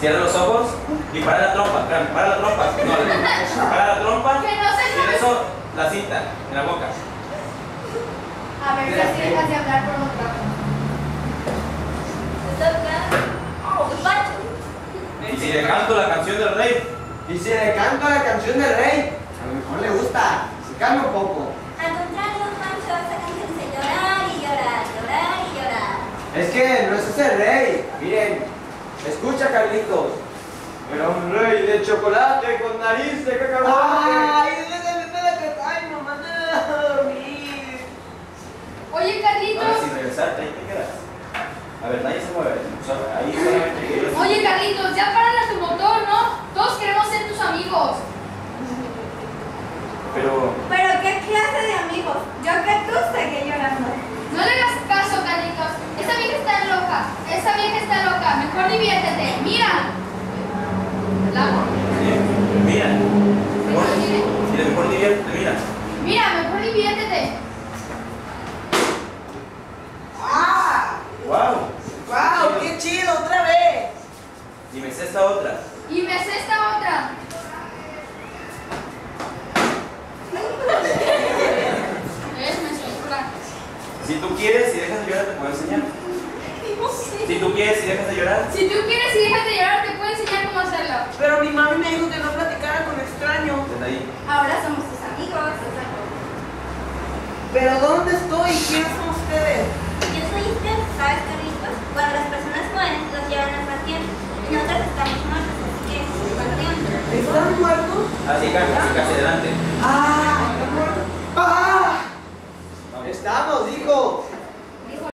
Cierra los ojos y para la trompa. Para la trompa. No, para la trompa. Que no se Y eso, la cinta en la boca. A ver si así dejas de hablar por otra. Oh. Y si le canto la canción del rey. Y si le canto la canción del rey, a lo mejor le gusta. Se calma un poco. Al contrario, Pancho, esa canción dice llorar y llorar, llorar y llorar. Es que no es ese rey. Miren, escucha Carlitos. Era un rey de chocolate con nariz de cacahuate. Ay, espérate, espérate. Ay, mamá, no dormir. Oye, Ahora Carlitos. sin regresarte, ahí te quedas. A ver, nadie se mueve. Ahí solamente Oye, Carlitos, ya párale a tu motor, ¿no? Todos queremos ser tus amigos. Pero, Pero qué clase de amigos. Yo que tú seguí llorando. No le hagas caso, Carlitos. Esa vieja está loca. Esa vieja está loca. Mejor diviértete. Mira. La mira. Mejor, mira, mejor diviértete, mira. Mira, mejor diviértete. ¡Ah! ¡Wow! ¡Wow! ¡Qué chido! ¡Otra vez! Y me sé esta otra. Y me sé esta otra. Si tú quieres y dejas de llorar, te puedo enseñar. Si tú quieres y dejas de llorar. Si tú quieres y dejas de llorar, te puedo enseñar cómo hacerlo. Pero mi mami me dijo que no platicara con extraños. Ahí. Ahora somos tus amigos. Pero ¿dónde estoy? y ¿Quiénes son ustedes? Yo soy Isper, ¿sabes qué ricos? Cuando las personas jóvenes los llevan a pasión y nosotros estamos muertos, así que ¿Están muertos? Ah, así casi, casi adelante. ¡Ah! ¡Ah! ¡Estamos, hijo!